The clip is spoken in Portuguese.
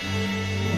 Música